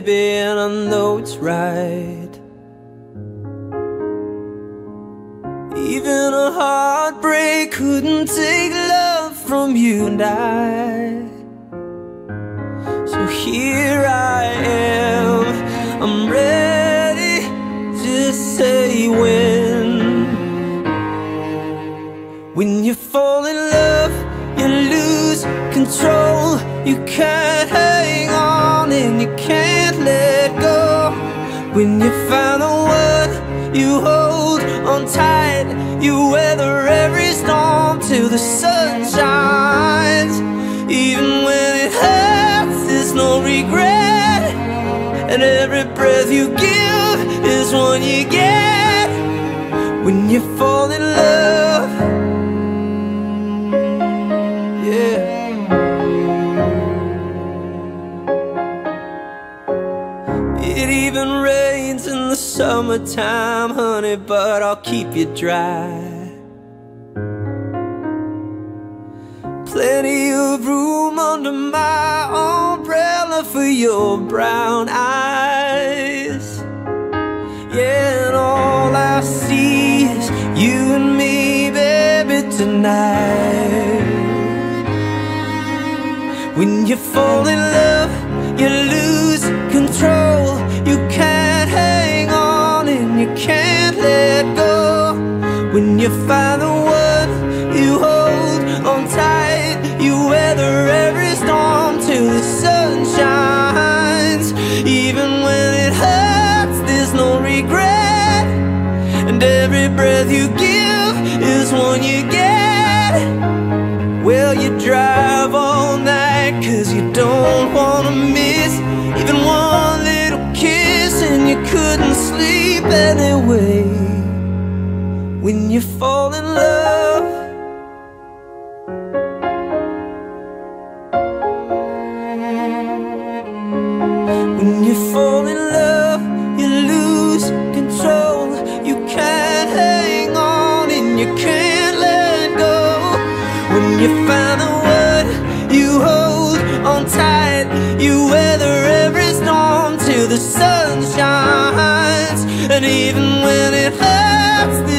baby, and I know it's right. Even a heartbreak couldn't take love from you and I. So here I am, I'm ready to say when. When you fall in love, you lose control. You can't and you can't let go. When you find the one you hold on tight, you weather every storm till the sun shines. Even when it hurts, there's no regret. And every breath you give is one you get. When you fall in love, It even rains in the summertime, honey, but I'll keep you dry. Plenty of room under my umbrella for your brown eyes. Yeah, and all I see is you and me, baby, tonight. When you fall in love, you lose control. You can't hang on and you can't let go. When you find the one you hold on tight, you weather every storm till the sun shines. Even when it hurts, there's no regret. And every breath you give is one you get. Will you drive all night cause you don't wanna miss even one little kiss, and you couldn't sleep anyway. When you fall in love, when you fall in love, you lose control. You can't hang on and you can't let go. When you find the one the sun shines. And even when it hurts,